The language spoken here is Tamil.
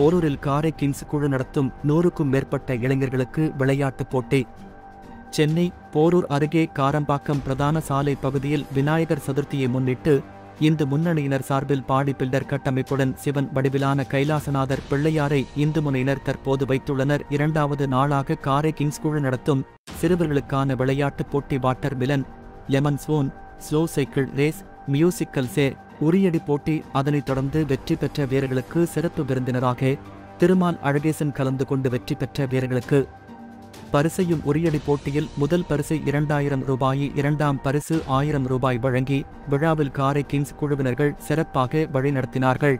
போரூரில் காரை கிங்ஸ் குழு நடத்தும் நூறுக்கும் மேற்பட்ட இளைஞர்களுக்கு விளையாட்டுப் போட்டி. சென்னை போரூர் அருகே காரம்பாக்கம் பிரதான சாலை பகுதியில் விநாயகர் சதுர்த்தியை முன்னிட்டு இந்து முன்னணியினர் சார்பில் பாடி பில்டர் கட்டமைப்புடன் சிவன் வடிவிலான கைலாசநாதர் பிள்ளையாரை இந்து முனையினர் தற்போது வைத்துள்ளனர். இரண்டாவது நாளாக காரை கிங்ஸ் குழு நடத்தும் சிறுவர்களுக்கான விளையாட்டுப் போட்டி watermelon lemon spoon slow cycle race musical chair உரியடி போட்டி அதனைத் தொடர்ந்து வெற்றி பெற்ற வீரர்களுக்கு சிறப்பு விருந்தினராக திருமால் அழகேசன் கலந்து கொண்டு வெற்றி பெற்ற வீரர்களுக்கு பரிசையும் உரியடி போட்டியில் முதல் பரிசு இரண்டாயிரம் ரூபாய் இரண்டாம் பரிசு ஆயிரம் ரூபாய் வழங்கி விழாவில் காரை கிங்ஸ் குழுவினர்கள் சிறப்பாக வழிநடத்தினார்கள்.